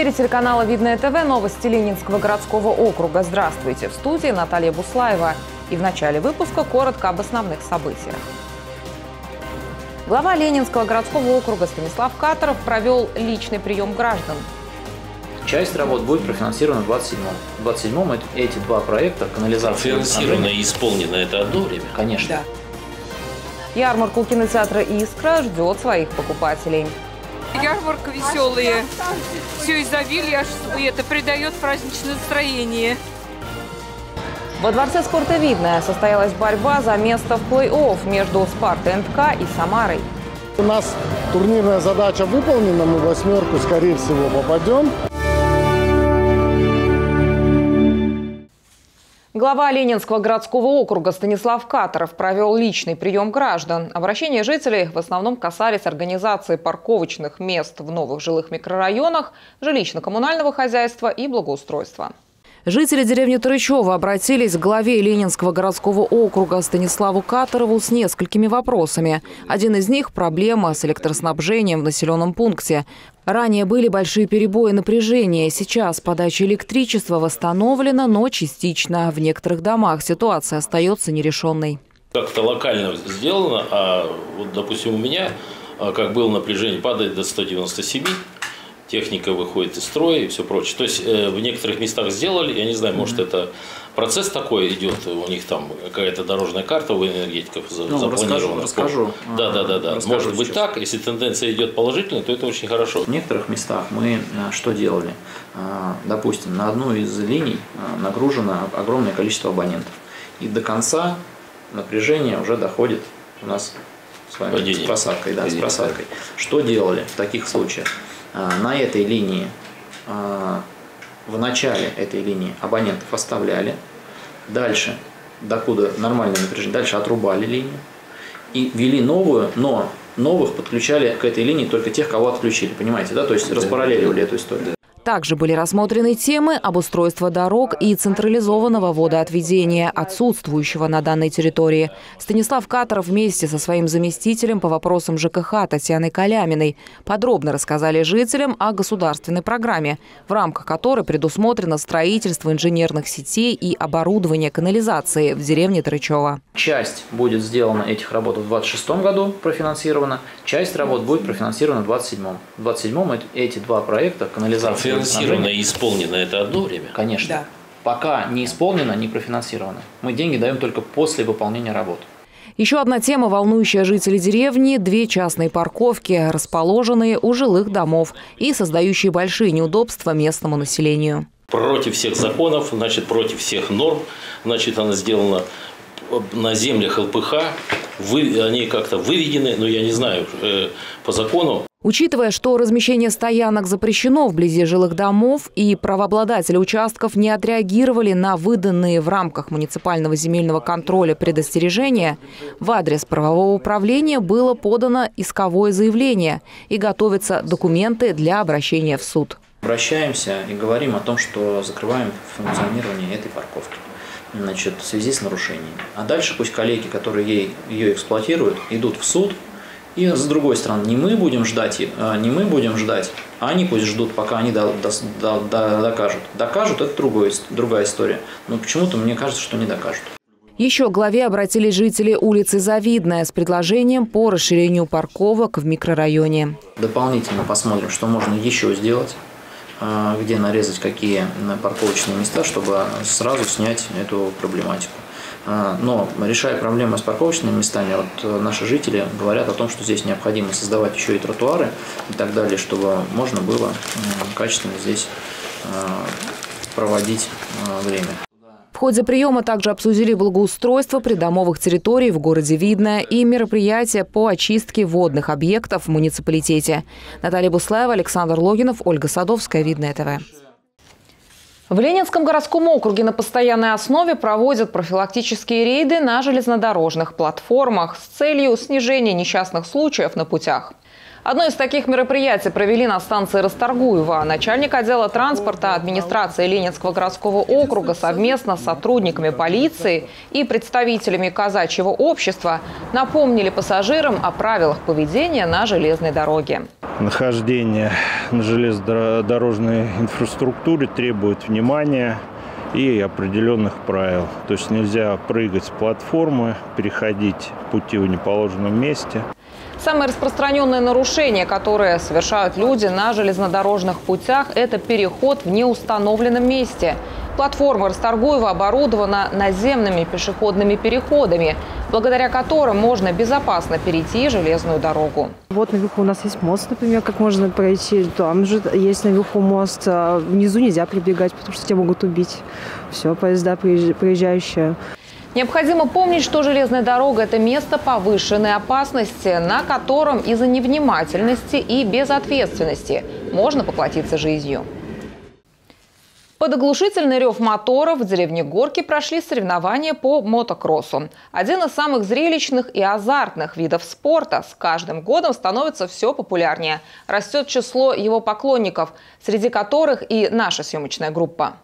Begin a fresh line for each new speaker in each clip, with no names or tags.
эфире телеканала «Видное ТВ» новости Ленинского городского округа. Здравствуйте. В студии Наталья Буслаева. И в начале выпуска коротко об основных событиях. Глава Ленинского городского округа Станислав Катаров провел личный прием граждан.
Часть работ будет профинансирована в 27-м. В 27-м эти два проекта, канализация
Финансировано и исполнено это одно время?
Конечно.
Да. Ярмарку кинотеатра «Искра» ждет своих покупателей.
Ярмарка веселые. Все изобилие, это придает праздничное настроение.
Во Дворце спорта «Видное» состоялась борьба за место в плей-офф между «Спартой НК» и «Самарой».
У нас турнирная задача выполнена, мы в восьмерку, скорее всего, попадем.
Глава Ленинского городского округа Станислав Катаров провел личный прием граждан. Обращения жителей в основном касались организации парковочных мест в новых жилых микрорайонах, жилищно-коммунального хозяйства и благоустройства. Жители деревни Трычева обратились к главе Ленинского городского округа Станиславу Катарову с несколькими вопросами. Один из них – проблема с электроснабжением в населенном пункте. Ранее были большие перебои напряжения. Сейчас подача электричества восстановлена, но частично. В некоторых домах ситуация остается нерешенной.
Как-то локально сделано, а вот, допустим, у меня, а, как было напряжение, падает до 197, техника выходит из строя и все прочее. То есть э, в некоторых местах сделали, я не знаю, может это процесс такой идет, у них там какая-то дорожная карта у энергетиков ну, запланирована.
Расскажу, расскажу.
Да, да, да, да. Расскажу может быть так, если тенденция идет положительно, то это очень хорошо.
В некоторых местах мы э, что делали? Э, допустим, на одну из линий нагружено огромное количество абонентов. И до конца напряжение уже доходит у нас с вами Падение. с просадкой. Да, с просадкой. Что делали в таких случаях? А, на этой линии, а, в начале этой линии абонентов оставляли, дальше, докуда нормальное напряжение, дальше отрубали линию и ввели новую, но новых подключали к этой линии только тех, кого отключили, понимаете, да, то есть распараллеливали эту историю.
Также были рассмотрены темы обустройства дорог и централизованного водоотведения, отсутствующего на данной территории. Станислав Катаров вместе со своим заместителем по вопросам ЖКХ Татьяной Каляминой подробно рассказали жителям о государственной программе, в рамках которой предусмотрено строительство инженерных сетей и оборудование канализации в деревне Трычева.
Часть будет сделана этих работ в 2026 году, профинансирована, часть работ будет профинансирована в 2027. В 2027 эти два проекта канализации
Финансировано и исполнено это одно время?
Конечно. Да. Пока не исполнено, не профинансировано. Мы деньги даем только после выполнения работ.
Еще одна тема, волнующая жителей деревни – две частные парковки, расположенные у жилых домов и создающие большие неудобства местному населению.
Против всех законов, значит, против всех норм, значит, она сделана на землях ЛПХ, вы, они как-то выведены, но я не знаю, э, по закону
Учитывая, что размещение стоянок запрещено вблизи жилых домов и правообладатели участков не отреагировали на выданные в рамках муниципального земельного контроля предостережения, в адрес правового управления было подано исковое заявление и готовятся документы для обращения в суд.
Обращаемся и говорим о том, что закрываем функционирование этой парковки значит, в связи с нарушениями. А дальше пусть коллеги, которые ей, ее эксплуатируют, идут в суд и с другой стороны, не мы будем ждать, а, не мы будем ждать, а они пусть ждут, пока они до, до, до, докажут. Докажут – это другой, другая история. Но почему-то мне кажется, что не докажут.
Еще к главе обратились жители улицы Завидная с предложением по расширению парковок в микрорайоне.
Дополнительно посмотрим, что можно еще сделать, где нарезать какие парковочные места, чтобы сразу снять эту проблематику. А, но решая проблемы с парковочными местами, вот э, наши жители говорят о том, что здесь необходимо создавать еще и тротуары и так далее, чтобы можно было качественно здесь а, проводить а, время.
Ходе приема также обсудили благоустройство придомовых территорий в городе Видное и мероприятия по очистке водных объектов в муниципалитете. Наталья Буслаева, Александр Логинов, Ольга Садовская, Видное ТВ. В Ленинском городском округе на постоянной основе проводят профилактические рейды на железнодорожных платформах с целью снижения несчастных случаев на путях. Одно из таких мероприятий провели на станции Расторгуева. Начальник отдела транспорта администрации Ленинского городского округа совместно с сотрудниками полиции и представителями казачьего общества напомнили пассажирам о правилах поведения на железной дороге.
Нахождение на железнодорожной инфраструктуре требует внимания и определенных правил. То есть нельзя прыгать с платформы, переходить пути в неположенном месте.
Самое распространенное нарушение, которое совершают люди на железнодорожных путях, это переход в неустановленном месте. Платформа Расторгуева оборудована наземными пешеходными переходами, благодаря которым можно безопасно перейти железную дорогу.
Вот наверху у нас есть мост, например, как можно пройти. Там же есть наверху мост. А внизу нельзя прибегать, потому что тебя могут убить. Все, поезда проезжающие.
Необходимо помнить, что железная дорога – это место повышенной опасности, на котором из-за невнимательности и безответственности можно поплатиться жизнью. Под оглушительный рев моторов в деревне Горки прошли соревнования по мотокроссу. Один из самых зрелищных и азартных видов спорта с каждым годом становится все популярнее. Растет число его поклонников, среди которых и наша съемочная группа.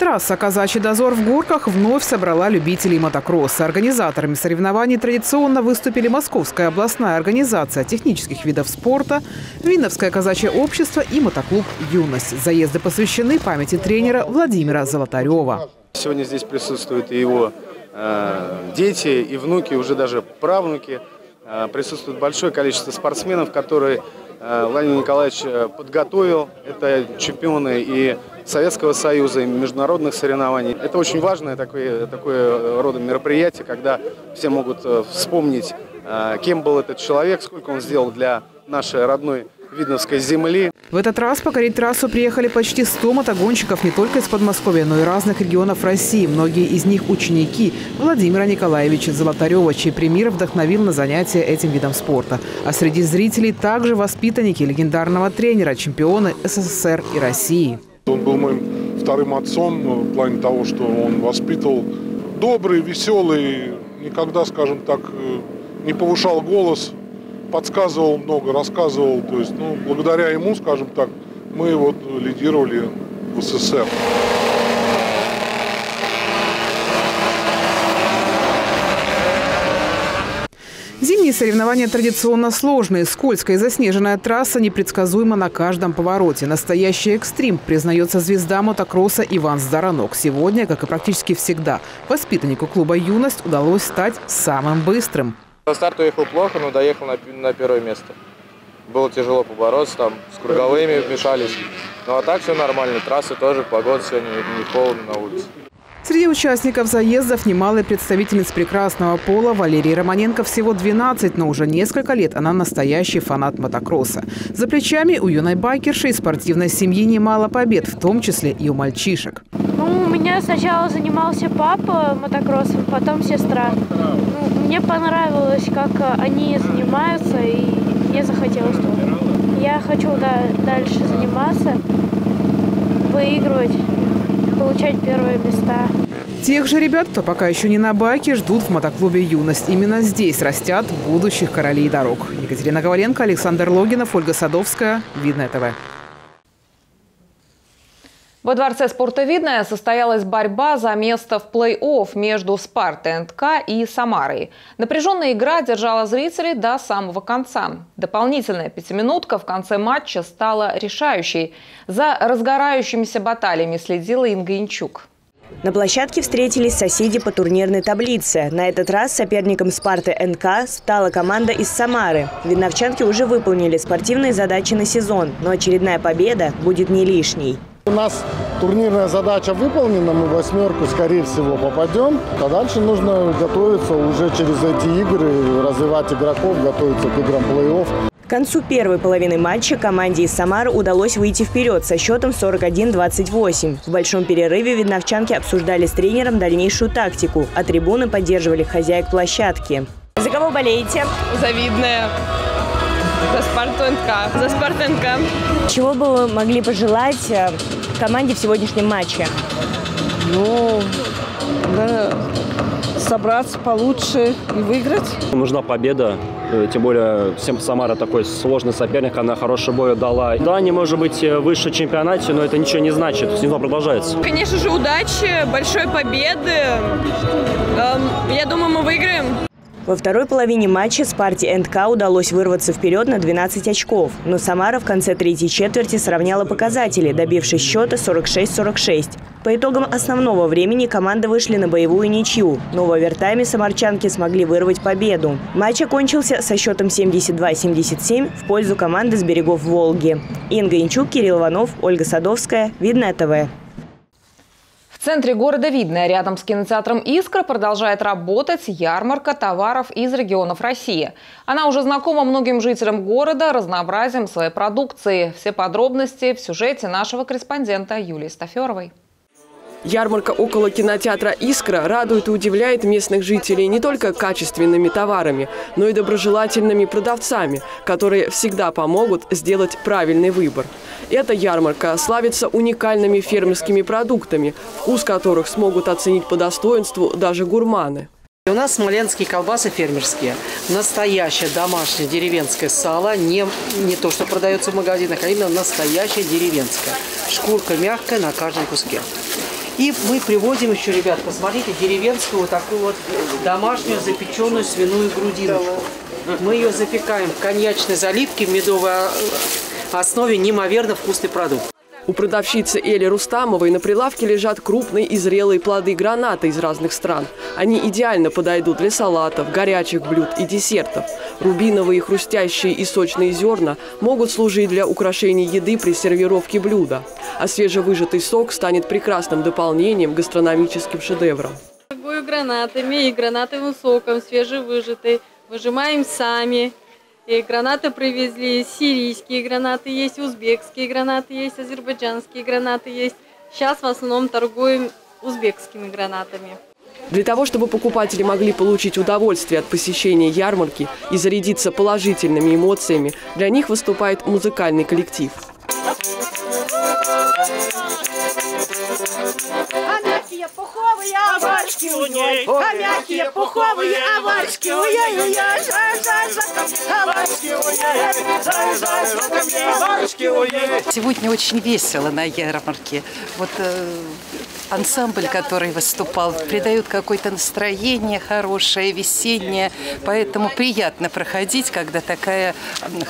Трасса «Казачий дозор» в Горках вновь собрала любителей мотокросса. Организаторами соревнований традиционно выступили Московская областная организация технических видов спорта, Винновское казачье общество и мотоклуб «Юность». Заезды посвящены памяти тренера Владимира Золотарева.
Сегодня здесь присутствуют и его э, дети, и внуки, уже даже правнуки. Э, присутствует большое количество спортсменов, которые Владимир Николаевич э, подготовил. Это чемпионы и Советского Союза и международных соревнований. Это очень важное такое, такое рода мероприятие, когда все могут э, вспомнить, э, кем был этот человек, сколько он сделал для нашей родной Видновской земли.
В этот раз покорить трассу приехали почти 100 мотогонщиков не только из Подмосковья, но и разных регионов России. Многие из них ученики Владимира Николаевича Золотарева, чей пример вдохновил на занятия этим видом спорта. А среди зрителей также воспитанники легендарного тренера, чемпионы СССР и России.
Он был моим вторым отцом в плане того, что он воспитывал добрый, веселый, никогда, скажем так, э, не повышал голос, подсказывал много, рассказывал. То есть, ну, благодаря ему, скажем так, мы вот лидировали в СССР.
Зимние соревнования традиционно сложные. Скользкая и заснеженная трасса непредсказуема на каждом повороте. Настоящий экстрим, признается звезда мотокросса Иван Здаранок. Сегодня, как и практически всегда, воспитаннику клуба «Юность» удалось стать самым быстрым.
На старт уехал плохо, но доехал на, на первое место. Было тяжело побороться, там с круговыми вмешались. Ну а так все нормально. Трассы тоже, погода сегодня не холодно на улице.
Среди участников заездов немалая представительниц прекрасного пола Валерии Романенко всего 12, но уже несколько лет она настоящий фанат мотокросса. За плечами у юной байкерши и спортивной семьи немало побед, в том числе и у мальчишек.
Ну, у меня сначала занимался папа мотокроссом, потом сестра. Ну, мне понравилось, как они занимаются, и мне захотелось тоже. Я хочу да, дальше заниматься, выигрывать получать первые места.
Тех же ребят, кто пока еще не на баке, ждут в мотоклубе «Юность». Именно здесь растят будущих королей дорог. Екатерина Коваленко, Александр Логинов, Ольга Садовская. Видное ТВ.
Во Дворце спорта «Видное» состоялась борьба за место в плей-офф между «Спартой НК» и «Самарой». Напряженная игра держала зрителей до самого конца. Дополнительная пятиминутка в конце матча стала решающей. За разгорающимися баталиями следила Инга Инчук.
На площадке встретились соседи по турнирной таблице. На этот раз соперником «Спарты НК» стала команда из Самары. Видновчанки уже выполнили спортивные задачи на сезон, но очередная победа будет не лишней.
У нас турнирная задача выполнена, мы в восьмерку, скорее всего, попадем. А дальше нужно готовиться уже через эти игры, развивать игроков, готовиться к играм плей-офф.
К концу первой половины матча команде из Самары удалось выйти вперед со счетом 41-28. В большом перерыве видновчанки обсуждали с тренером дальнейшую тактику, а трибуны поддерживали хозяек площадки. За кого болеете?
Завидная. За Спарту НК. За Спарту НК.
Чего бы вы могли пожелать э, команде в сегодняшнем матче?
Ну, да, собраться получше и выиграть.
Нужна победа. Э, тем более, всем Самара такой сложный соперник, она хороший бой дала. Да, не может быть э, выше чемпионате, но это ничего не значит. Сезон продолжается.
Конечно же, удачи, большой победы. Эм, я думаю, мы выиграем.
Во второй половине матча Спарте НК удалось вырваться вперед на 12 очков, но Самара в конце третьей четверти сравняла показатели, добившись счета 46-46. По итогам основного времени команды вышли на боевую ничью, но в овертайме самарчанки смогли вырвать победу. Матч окончился со счетом 72-77 в пользу команды с берегов Волги. Инга Инчук, Кирилл Иванов, Ольга Садовская, Видное ТВ.
Центре города Видное, рядом с кинотеатром «Искра», продолжает работать ярмарка товаров из регионов России. Она уже знакома многим жителям города разнообразием своей продукции. Все подробности в сюжете нашего корреспондента Юлии Стаферовой.
Ярмарка около кинотеатра «Искра» радует и удивляет местных жителей не только качественными товарами, но и доброжелательными продавцами, которые всегда помогут сделать правильный выбор. Эта ярмарка славится уникальными фермерскими продуктами, вкус которых смогут оценить по достоинству даже гурманы.
У нас смоленские колбасы фермерские. Настоящее домашнее деревенское сало. Не, не то, что продается в магазинах, а именно настоящее деревенское. Шкурка мягкая на каждом куске. И мы приводим еще, ребят, посмотрите, деревенскую вот такую вот домашнюю запеченную свиную грудиночку. Мы ее запекаем в коньячной заливке, в медовой основе неимоверно вкусный продукт.
У продавщицы Эли Рустамовой на прилавке лежат крупные и зрелые плоды граната из разных стран. Они идеально подойдут для салатов, горячих блюд и десертов. Рубиновые, хрустящие и сочные зерна могут служить для украшения еды при сервировке блюда. А свежевыжатый сок станет прекрасным дополнением гастрономическим шедеврам.
Гранатами и гранатовым соком свежевыжатый. Выжимаем сами. И гранаты привезли, сирийские гранаты есть, узбекские гранаты есть, азербайджанские гранаты есть. Сейчас в основном торгуем узбекскими гранатами.
Для того, чтобы покупатели могли получить удовольствие от посещения ярмарки и зарядиться положительными эмоциями, для них выступает музыкальный коллектив.
пуховые аварски у ней, а мягкие пуховые аварски у ней.
Сегодня очень весело на ярмарке. Вот э, ансамбль, который выступал, придает какое-то настроение хорошее, весеннее. Поэтому приятно проходить, когда такая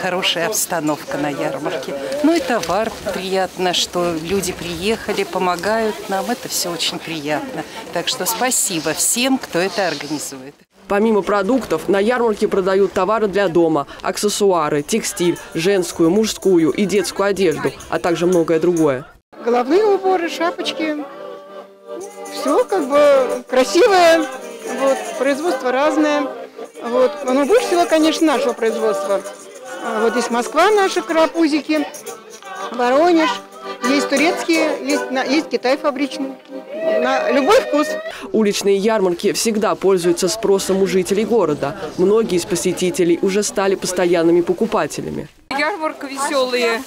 хорошая обстановка на ярмарке. Ну и товар приятно, что люди приехали, помогают нам. Это все очень приятно. Так что спасибо всем, кто это организует.
Помимо продуктов, на ярмарке продают товары для дома, аксессуары, текстиль, женскую, мужскую и детскую одежду, а также многое другое.
Головные уборы, шапочки, все как бы красивое, вот, производство разное. Вот. Но больше всего, конечно, нашего производства. А, вот здесь Москва, наши карапузики, Воронеж, есть турецкие, есть, есть Китай фабричный. На любой вкус.
Уличные ярмарки всегда пользуются спросом у жителей города. Многие из посетителей уже стали постоянными покупателями.
Ярмарка веселые.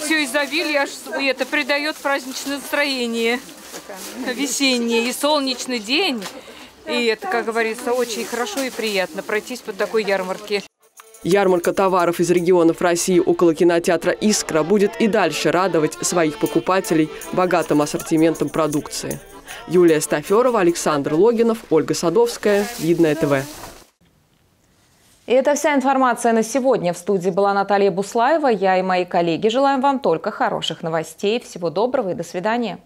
Все изобилие, это придает праздничное настроение весенний и солнечный день. И это, как говорится, очень хорошо и приятно пройтись по такой ярмарке.
Ярмарка товаров из регионов России около кинотеатра «Искра» будет и дальше радовать своих покупателей богатым ассортиментом продукции. Юлия Стаферова, Александр Логинов, Ольга Садовская. Видное ТВ.
И это вся информация на сегодня. В студии была Наталья Буслаева. Я и мои коллеги желаем вам только хороших новостей. Всего доброго и до свидания.